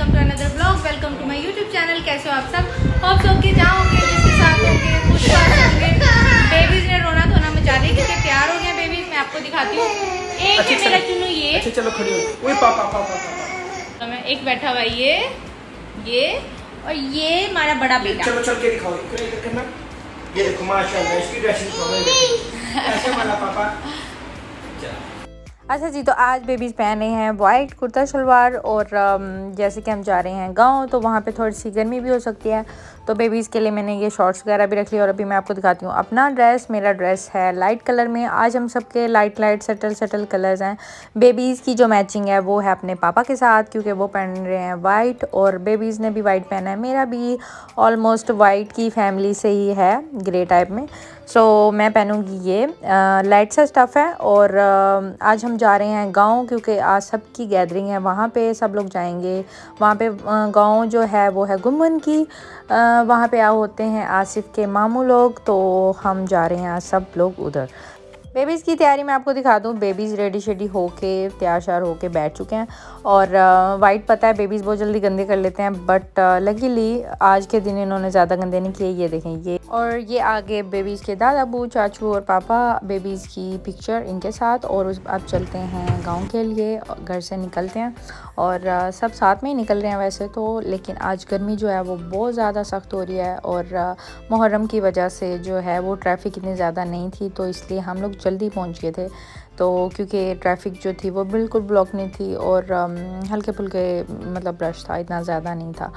Welcome to another blog welcome to my YouTube channel कैसे हो आप सब? होप सो के जहाँ होंगे जिसके साथ होंगे खुश होंगे। बेबीज ने रोना धोना मचा दिया क्योंकि तैयार हो गए बेबीज मैं आपको दिखाती हूँ। एक है मेरा चुनू ये। अच्छा चलो खड़ी हो। ओए पापा पापा पापा। तो मैं एक बैठा हुआ ये ये और ये हमारा बड़ा बेटा। चलो चल के दिखाओ। ये देखो माशाल्लाह इसकी ड्रेसिंग ऐसे वाला पापा। अच्छा जी तो आज बेबीज़ पहने हैं वाइट कुर्ता शलवार और जैसे कि हम जा रहे हैं गाँव तो वहाँ पे थोड़ी सी गर्मी भी हो सकती है। तो बेबीज़ के लिए मैंने ये शॉर्ट्स वगैरह भी रख लिया और अभी मैं आपको दिखाती हूँ। अपना ड्रेस मेरा ड्रेस है लाइट कलर में। आज हम सबके light light subtle subtle colours हैं। बेबीज़ की जो मैचिंग है, वो है अपने पापा के साथ, क्योंकि वो पहन रहे हैं वाइट और बेबीज़ ने भी वाइट पहना है। मेरा भी ऑलमोस्ट वाइट की फैमिली से ही है ग्रे टाइप में। सो so, मैं पहनूँगी ये। लाइट सा स्टफ़ है और uh, आज हम जा रहे हैं गाँव क्योंकि आज सबकी गैदरिंग है। वहाँ पे सब लोग जाएँगे। वहाँ पे गाँव जो है वो है गुमन की। वहाँ पे आ होते हैं आसिफ के मामू लोग तो हम जा रहे हैं आज सब लोग उधर। बेबीज़ की तैयारी मैं आपको दिखा दूँ। बेबीज़ रेडी शेडी होके तैयार श्यार होके बैठ चुके हैं और वाइट पता है, बेबीज़ बहुत जल्दी गंदे कर लेते हैं बट लकीली आज के दिन इन्होंने ज़्यादा गंदे नहीं किए, ये देखें, ये। और ये आगे बेबीज़ के दादा अबू चाचू और पापा बेबीज़ की पिक्चर इनके साथ और उस, अब चलते हैं गाँव के लिए, घर से निकलते हैं और सब साथ में ही निकल रहे हैं वैसे तो लेकिन आज गर्मी जो है वो बहुत ज़्यादा सख्त हो रही है और मुहर्रम की वजह से जो है वो ट्रैफ़िक इतनी ज़्यादा नहीं थी तो इसलिए हम लोग जल्दी पहुँच गए थे। तो क्योंकि ट्रैफ़िक जो थी वो बिल्कुल ब्लॉक नहीं थी और हल्के फुल्के मतलब रश था, इतना ज़्यादा नहीं था।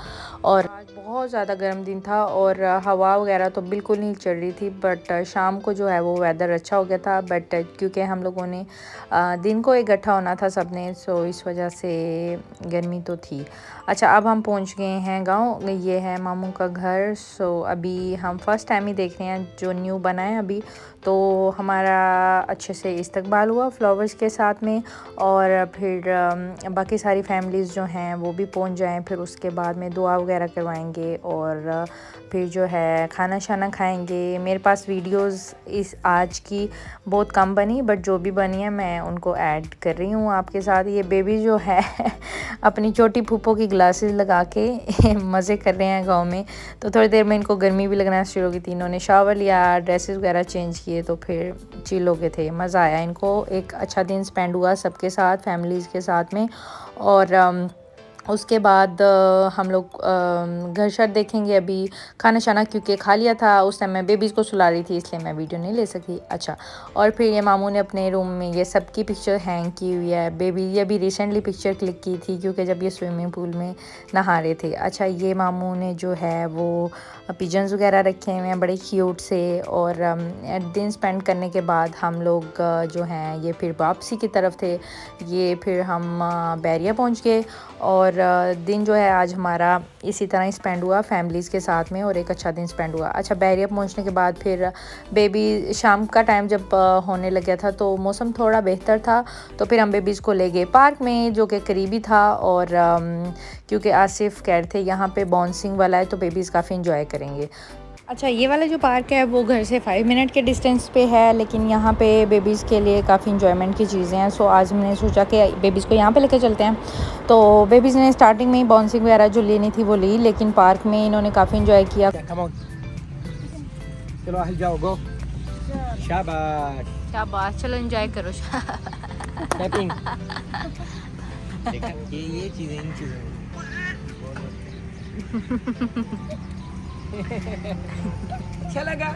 और आज बहुत ज़्यादा गर्म दिन था और हवा वगैरह तो बिल्कुल नहीं चल रही थी बट शाम को जो है वो वेदर अच्छा हो गया था। बट क्योंकि हम लोगों ने दिन को इकट्ठा होना था सबने सो इस वजह से गर्मी तो थी। अच्छा अब हम पहुँच गए हैं गाँव। ये है मामू का घर। सो अभी हम फ़र्स्ट टाइम ही देख रहे हैं जो न्यू बना है अभी। तो हमारा अच्छे से इस्तकबाल हुआ फ्लावर्स के साथ में और फिर बाकी सारी फैमिलीज़ जो हैं वो भी पहुँच जाएँ, फिर उसके बाद में दुआ वगैरह करवाएँगे और फिर जो है खाना शाना खाएँगे। मेरे पास वीडियोस इस, आज की बहुत कम बनी बट जो भी बनी है मैं उनको ऐड कर रही हूँ आपके साथ। ये बेबी जो है, अपनी छोटी फूफो की ग्लासेस लगा के मज़े कर रहे हैं गाँव में। तो थोड़ी देर में इनको गर्मी भी लगना शुरू हो गई थी। इन्होंने शावर लिया ड्रेसेस वगैरह चेंज किए तो फिर चिल हो गए थे मज़ा आया। इनको एक अच्छा दिन स्पेंड हुआ सबके साथ फैमिलीज़ के साथ में। और अम, उसके बाद हम लोग घर शर देखेंगे अभी खाना शाना क्योंकि खा लिया था, उस टाइम मैं बेबीज़ को सुला रही थी, इसलिए मैं वीडियो नहीं ले सकी। अच्छा और फिर ये मामू ने अपने रूम में ये सबकी पिक्चर हैंग की हुई है। बेबी ये अभी रिसेंटली पिक्चर क्लिक की थी क्योंकि जब ये स्विमिंग पूल में नहा रहे थे। अच्छा ये मामू ने जो है वो पिजन्स वगैरह रखे हुए हैं बड़े क्यूट से और दिन स्पेंड करने के बाद हम लोग जो हैं, ये फिर वापसी की तरफ़ थे। ये फिर हम बैरिया पहुँच गए और अ, दिन जो है आज हमारा इसी तरह ही स्पेंड हुआ फैमिलीज़ के साथ में और एक अच्छा दिन स्पेंड हुआ। अच्छा बैरिया पहुँचने के बाद फिर बेबी शाम का टाइम जब होने लग गया था तो मौसम थोड़ा बेहतर था तो फिर हम बेबीज़ को ले गए पार्क में जो कि करीबी था और क्योंकि आसिफ कह रहे थे यहाँ पर बॉन्सिंग वाला है तो बेबीज़ काफ़ी इंजॉय करेंगे। अच्छा ये वाला जो पार्क है वो घर से फाइव मिनट के डिस्टेंस पे है लेकिन यहाँ पे बेबीज़ के लिए काफ़ी इंजॉयमेंट की चीज़ें हैं। सो आज मैंने सोचा कि बेबीज़ को यहाँ पे लेकर चलते हैं। तो बेबीज़ ने स्टार्टिंग में ही बाउंसिंग वगैरह जो लेनी थी वो ली लेकिन पार्क में इन्होंने काफ़ी इंजॉय किया। चलो आ जाओ गो शाबाश. शाबाश चलो एंजॉय करो। देखा ये ये चीज़ें इन चीज़ों। अच्छा लगा।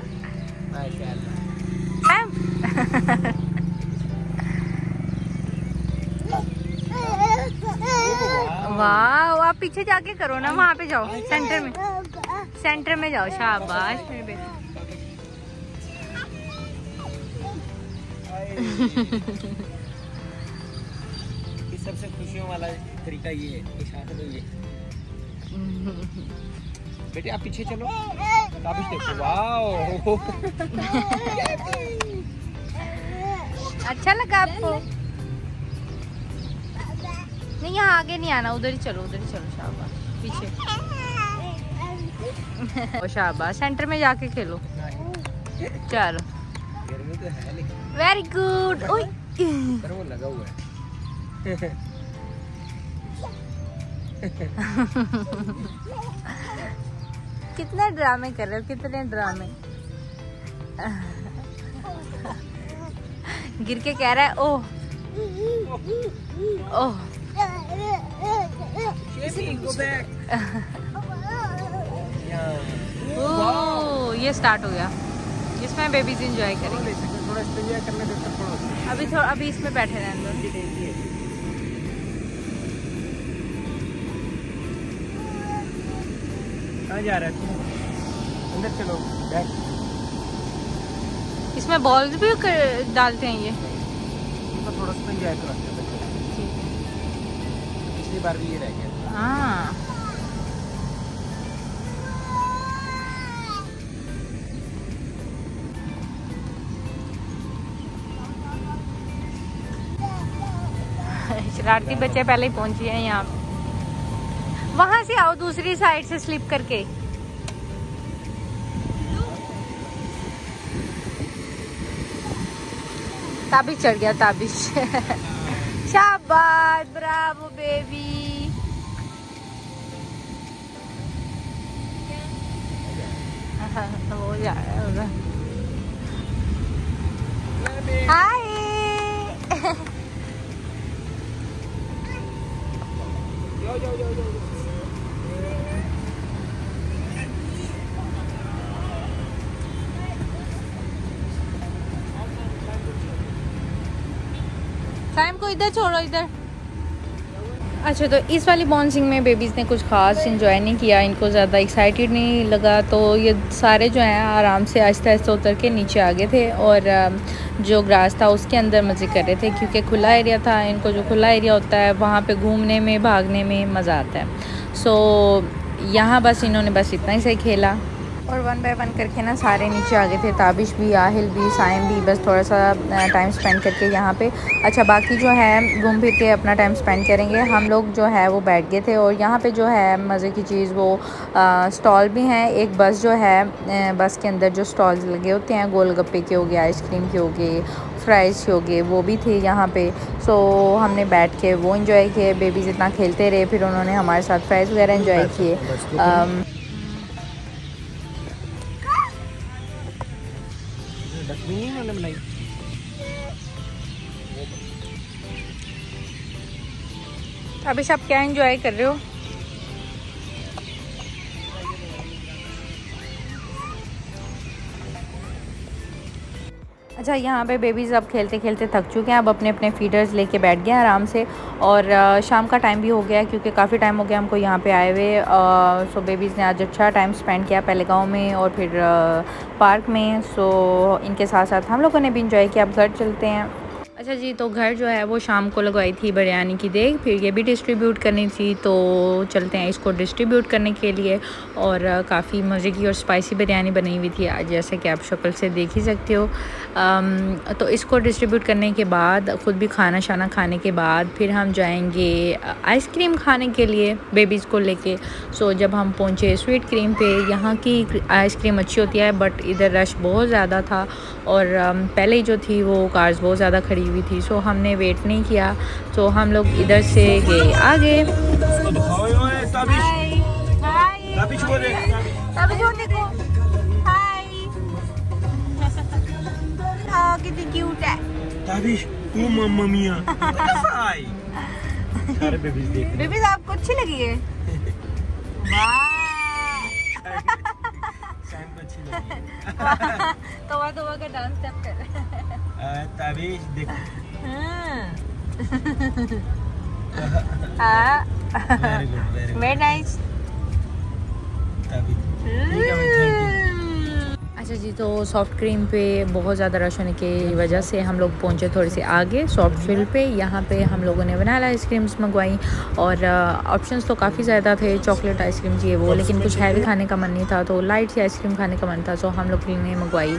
वाह आप पीछे जाके करो ना वहाँ पे जाओ सेंटर में। सेंटर में जाओ शाबाश मेरे बेटे। सबसे खुशियों वाला तरीका ये है इशारे में ये। बेटे आप पीछे चलो। काबिज देखो। वाओ। अच्छा लगा आपको? नहीं यहाँ आगे नहीं आना। उधर ही चलो उधर ही चलो शाबाश। पीछे। ओ शाबाश। सेंटर में जाके खेलो। चलो। वेरी गुड वो लगा हुआ है। कितने ड्रामे कर रहे हो? कितने ड्रामे? गिर के कह रहा है ओह ओह. ये स्टार्ट हो गया। इसमें बेबीज इंजॉय करेंगे। थोड़ा करने अभी थोड़ा अभी इसमें बैठे रहने दो। कहाँ जा रहा है? अंदर चलो बैठ। इसमें बॉल्स भी कर, डालते हैं ये। तो थोड़ा सा इंजॉय कराते हैं। पिछली बार भी ये रह गया। हाँ। शरारती बच्चे पहले ही पहुँचे हैं यहाँ। वहाँ से आओ दूसरी साइड से स्लिप करके। ताबिश चढ़ गया ताबिश शाबाश ब्रावो बेबी हो जा रहा होगा। हाय जाओ जाओ जाओ जाओ। टाइम को इधर छोड़ो, इधर। अच्छा तो इस वाली बॉन्सिंग में बेबीज़ ने कुछ ख़ास इन्जॉय नहीं किया, इनको ज़्यादा एक्साइटेड नहीं लगा तो ये सारे जो हैं आराम से आहिस्ता आहिस्ता उतर के नीचे आ गए थे और जो ग्रास था उसके अंदर मज़े कर रहे थे, क्योंकि खुला एरिया था, इनको जो खुला एरिया होता है, वहाँ पे घूमने में, भागने में मज़ा आता है। सो यहाँ बस इन्होंने बस इतना ही सही खेला। और वन बाय वन करके ना सारे नीचे आ गए थे। ताबिश भी आहिल भी साइम भी बस थोड़ा सा टाइम स्पेंड करके यहाँ पे। अच्छा बाकी जो है घूम फिर के अपना टाइम स्पेंड करेंगे। हम लोग जो है वो बैठ गए थे और यहाँ पे जो है मज़े की चीज़ वो स्टॉल भी हैं। एक बस जो है बस के अंदर जो स्टॉल्स लगे होते हैं गोलगप्पे के हो गए आइसक्रीम के हो गए फ्राइज़ के हो गए वो भी थे यहाँ पे। सो हमने बैठ के वो इंजॉय किए। बेबीज़ इतना खेलते रहे फिर उन्होंने हमारे साथ फ्राइज़ वगैरह इंजॉय किए। अभी आप क्या इंजॉय कर रहे हो? अच्छा यहाँ पे बेबीज़ अब खेलते खेलते थक चुके हैं, अब अपने अपने फीडर्स लेके बैठ गए आराम से और शाम का टाइम भी हो गया क्योंकि काफ़ी टाइम हो गया हमको यहाँ पे आए हुए सो बेबीज़ ने आज अच्छा टाइम स्पेंड किया पहले गाँव में और फिर पार्क में सो इनके साथ साथ हम लोगों ने भी इंजॉय किया। अब घर चलते हैं। अच्छा जी तो घर जो है वो शाम को लगवाई थी बिरयानी की देख फिर ये भी डिस्ट्रीब्यूट करनी थी तो चलते हैं इसको डिस्ट्रीब्यूट करने के लिए। और काफ़ी मज़े की और स्पाइसी बिरयानी बनी हुई थी आज जैसे कि आप शक्ल से देख ही सकते हो। अम, तो इसको डिस्ट्रीब्यूट करने के बाद ख़ुद भी खाना शाना खाने के बाद फिर हम जाएँगे आइसक्रीम खाने के लिए बेबीज़ को लेके। सो जब हम पहुँचे स्वीट क्रीम पे यहाँ की आइसक्रीम अच्छी होती है बट इधर रश बहुत ज़्यादा था। और पहले ही जो थी वो कार्स बहुत ज़्यादा खड़ी हुई थी। सो हमने वेट नहीं किया। तो हम लोग इधर से गए। आगे। बेबीज रहे आपको अच्छी लगी है वाह हैं सैम को अच्छी डांस स्टेप कर देख हाँ very good very good very nice Tabish ठीक है भाई थैंक यू अच्छा जी तो सॉफ्ट क्रीम पे बहुत ज़्यादा रश होने की वजह से हम लोग पहुँचे थोड़े से आगे सॉफ्ट फिल पे। यहाँ पे हम लोगों ने बनाया आइसक्रीम्स मंगवाई और ऑप्शंस तो काफ़ी ज़्यादा थे चॉकलेट आइसक्रीम चाहिए वो लेकिन कुछ हैवी खाने का मन नहीं था तो लाइट सी आइसक्रीम खाने का मन था सो हम लोग ने मंगवाई।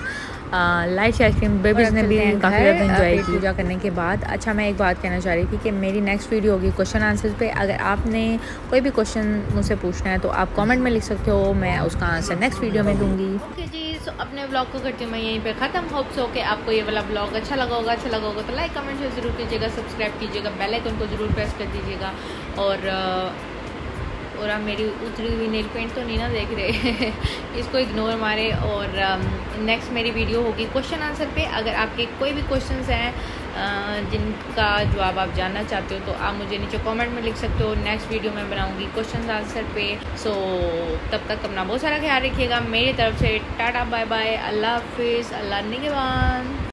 लाइट सी आइसक्रीम बेबीज़ ने भी काफ़ी ज़्यादा इंजॉय की पूजा करने के बाद। अच्छा मैं एक बात कहना चाह रही थी कि मेरी नेक्स्ट वीडियो होगी क्वेश्चन आंसर्स पे। अगर आपने कोई भी क्वेश्चन मुझसे पूछना है तो आप कमेंट में लिख सकते हो मैं उसका आंसर नेक्स्ट वीडियो में दूँगी। ओके जी अपने ब्लॉग को करती हूँ, मैं यहीं पे ख़त्म। होप्स हो कि आपको ये वाला ब्लॉग अच्छा लगा होगा अच्छा लगा होगा तो लाइक कमेंट शेयर ज़रूर कीजिएगा सब्सक्राइब कीजिएगा बेल आइकन को ज़रूर प्रेस कर दीजिएगा। और और आप मेरी उतरी हुई नेल पेंट तो नहीं ना देख रहे। इसको इग्नोर मारे और नेक्स्ट मेरी वीडियो होगी क्वेश्चन आंसर पे। अगर आपके कोई भी क्वेश्चंस हैं जिनका जवाब आप जानना चाहते हो तो आप मुझे नीचे कमेंट में लिख सकते हो। नेक्स्ट वीडियो मैं बनाऊँगी क्वेश्चन आंसर पे। सो तब तक अपना बहुत सारा ख्याल रखिएगा। मेरी तरफ़ से टाटा बाय बाय अल्लाह हाफिज़। अल्लाह निगवान